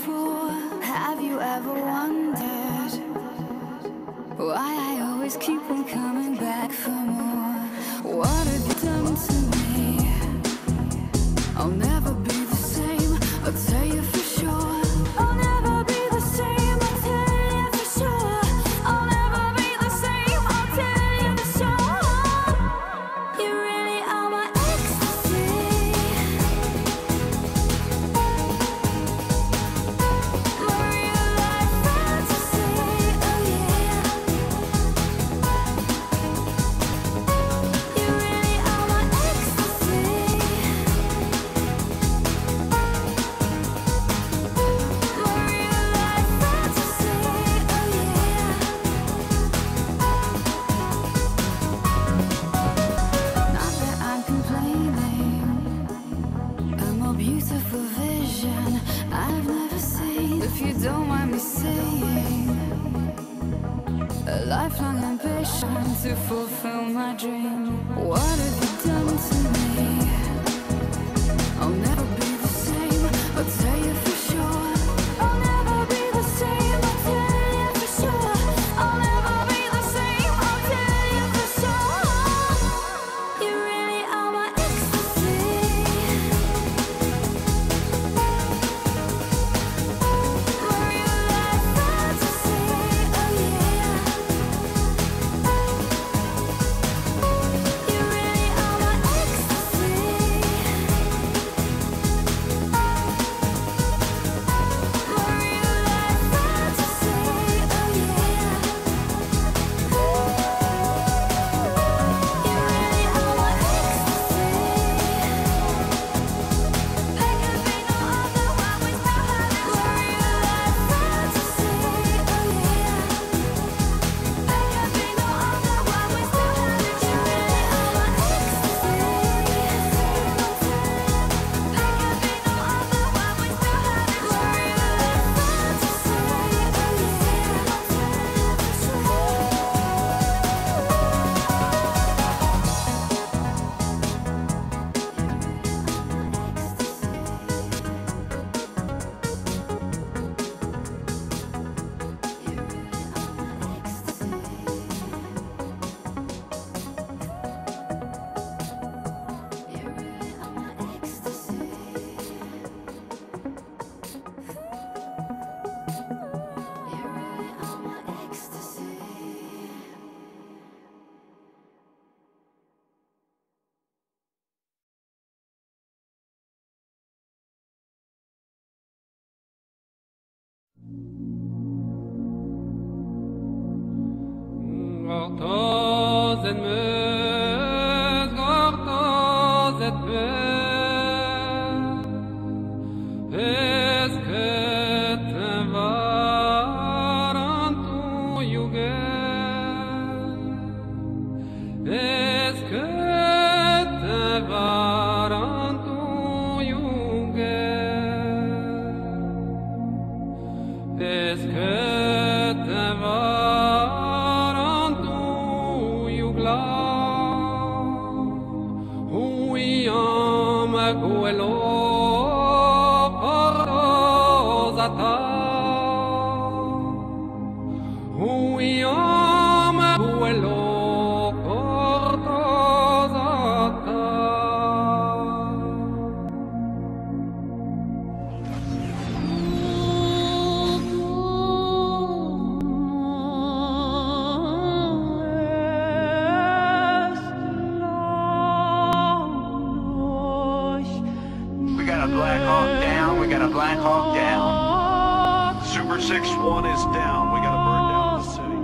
before. Have you ever wondered why I always keep on coming back for more? What have you done to me? A lifelong ambition to fulfill my dream. What have you done to me? I'll never be the same. I'll tell you for Gortoz en meus, gortoz et ket en var ez ket en var ez ket porozata. Huyam guelo porozata. We got a Black Hawk down. We got a Black Hawk down. Super 6-1 is down. We got to burn down the city.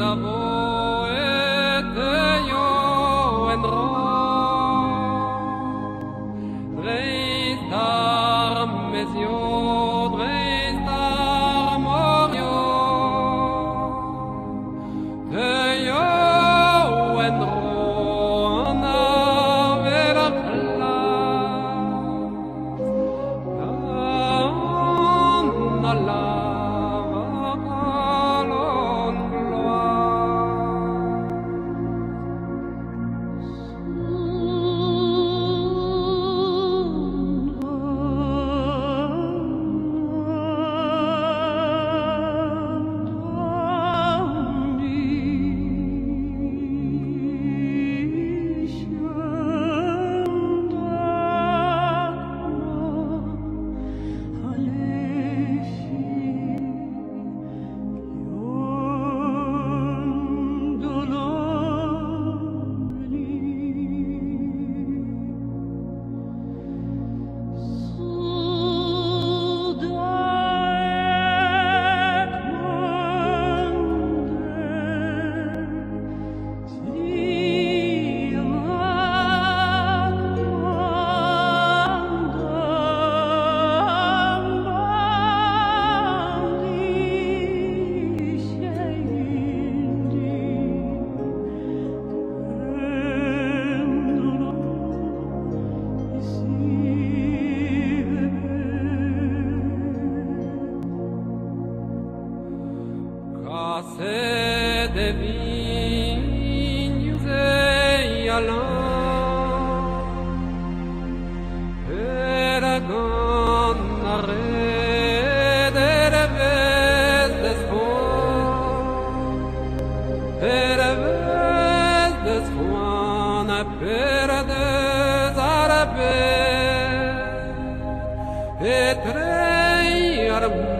Poëte se devin zei ala Eragon nare dereves despo Dereves despoana perades arabe. Etrei arabu